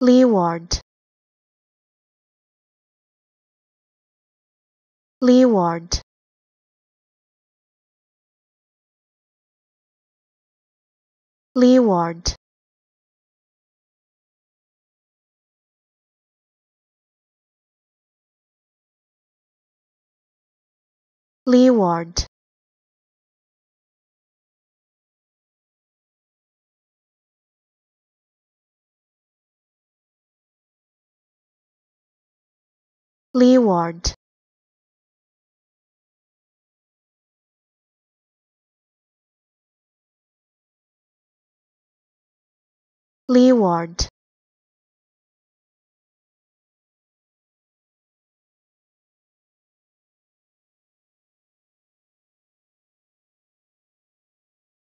leeward. Leeward. Leeward. Leeward leeward. Leeward